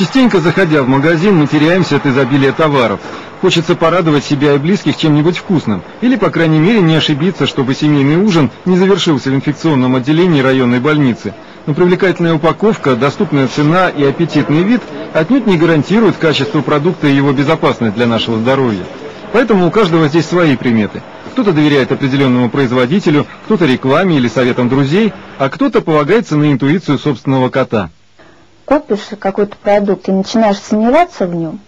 Частенько заходя в магазин, мы теряемся от изобилия товаров. Хочется порадовать себя и близких чем-нибудь вкусным. Или, по крайней мере, не ошибиться, чтобы семейный ужин не завершился в инфекционном отделении районной больницы. Но привлекательная упаковка, доступная цена и аппетитный вид отнюдь не гарантируют качество продукта и его безопасность для нашего здоровья. Поэтому у каждого здесь свои приметы. Кто-то доверяет определенному производителю, кто-то рекламе или советам друзей, а кто-то полагается на интуицию собственного кота. Купишь какой-то продукт и начинаешь сомневаться в нем,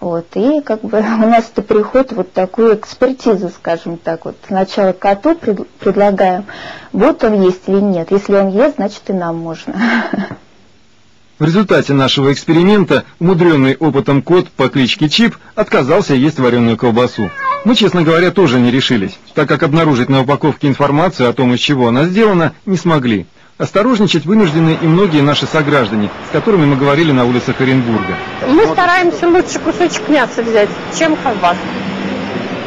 вот, и как бы у нас это приходит вот такую экспертизу, скажем так, вот сначала коту пред, предлагаем, будет он есть или нет, если он ест, значит и нам можно. В результате нашего эксперимента умудренный опытом кот по кличке Чип отказался есть вареную колбасу. Мы, честно говоря, тоже не решились, так как обнаружить на упаковке информацию о том, из чего она сделана, не смогли. Осторожничать вынуждены и многие наши сограждане, с которыми мы говорили на улицах Оренбурга. Мы стараемся лучше кусочек мяса взять, чем колбасу.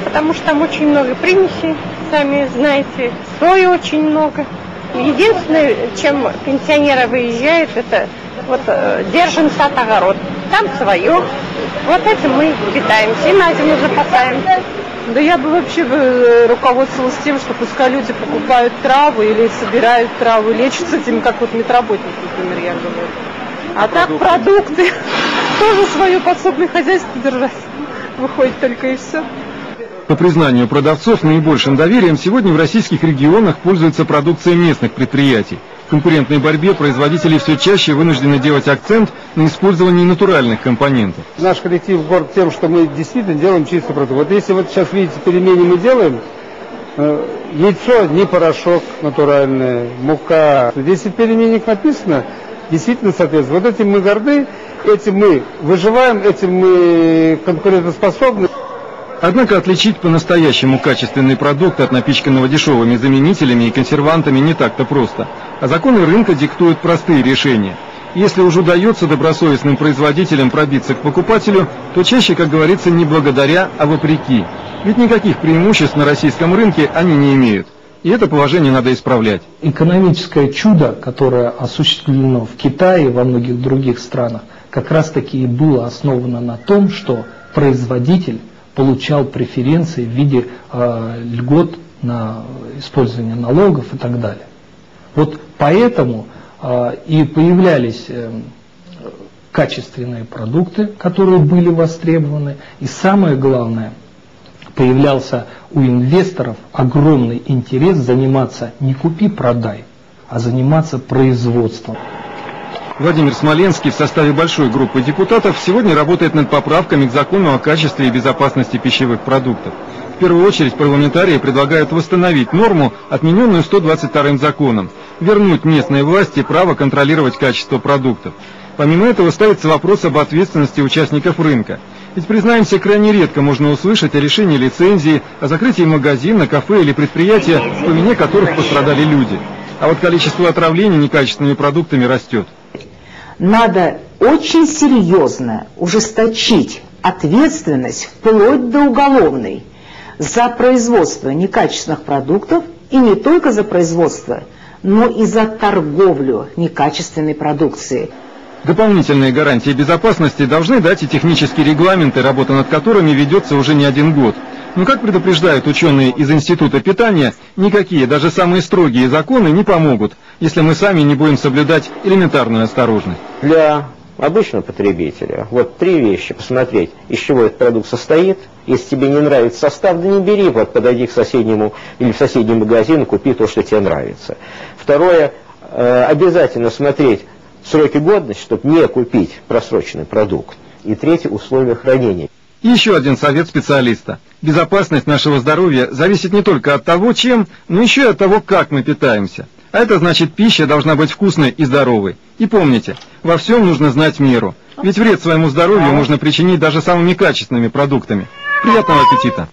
Потому что там очень много примесей, сами знаете, сои очень много. Единственное, чем пенсионеры выезжают, это вот э, держим сад огород. Там свое. Вот этим мы питаемся и на зиму запасаем. Да я бы вообще бы э, руководствовалась тем, что пускай люди покупают траву или собирают траву, лечатся этим, как вот медработники, например, я говорю. А так продукты тоже свое подсобное хозяйство держать. Выходит только и все. По признанию продавцов, наибольшим доверием сегодня в российских регионах пользуется продукция местных предприятий. Конкурентной борьбе производители все чаще вынуждены делать акцент на использовании натуральных компонентов. Наш коллектив горд тем, что мы действительно делаем чистый продукт. Вот если вот сейчас видите, пельмени мы делаем, э, яйцо не порошок натуральное, мука. Если в пельменях написано, действительно соответствует. Вот этим мы горды, этим мы выживаем, этим мы конкурентоспособны. Однако отличить по-настоящему качественный продукт от напичканного дешевыми заменителями и консервантами не так-то просто. А законы рынка диктуют простые решения. Если уж удается добросовестным производителям пробиться к покупателю, то чаще, как говорится, не благодаря, а вопреки. Ведь никаких преимуществ на российском рынке они не имеют. И это положение надо исправлять. Экономическое чудо, которое осуществлено в Китае и во многих других странах, как раз таки и было основано на том, что производитель получал преференции в виде э, льгот на использование налогов и так далее. Вот поэтому э, и появлялись э, качественные продукты, которые были востребованы, и самое главное, появлялся у инвесторов огромный интерес заниматься не купи-продай, а заниматься производством. Владимир Смоленский в составе большой группы депутатов сегодня работает над поправками к закону о качестве и безопасности пищевых продуктов. В первую очередь парламентарии предлагают восстановить норму, отмененную 122 законом, вернуть местной власти право контролировать качество продуктов. Помимо этого ставится вопрос об ответственности участников рынка. Ведь, признаемся, крайне редко можно услышать о решении лицензии, о закрытии магазина, кафе или предприятия, по вине которых пострадали люди. А вот количество отравлений некачественными продуктами растет надо очень серьезно ужесточить ответственность вплоть до уголовной за производство некачественных продуктов и не только за производство, но и за торговлю некачественной продукцией. Дополнительные гарантии безопасности должны дать и технические регламенты, работа над которыми ведется уже не один год. Но, как предупреждают ученые из Института питания, никакие, даже самые строгие законы не помогут, если мы сами не будем соблюдать элементарную осторожность. Для обычного потребителя вот три вещи. Посмотреть, из чего этот продукт состоит. Если тебе не нравится состав, да не бери, вот подойди к соседнему или в соседний магазин купи то, что тебе нравится. Второе, э, обязательно смотреть сроки годности, чтобы не купить просроченный продукт. И третье, условия хранения. И еще один совет специалиста. Безопасность нашего здоровья зависит не только от того, чем, но еще и от того, как мы питаемся. А это значит, пища должна быть вкусной и здоровой. И помните, во всем нужно знать меру. Ведь вред своему здоровью можно причинить даже самыми качественными продуктами. Приятного аппетита!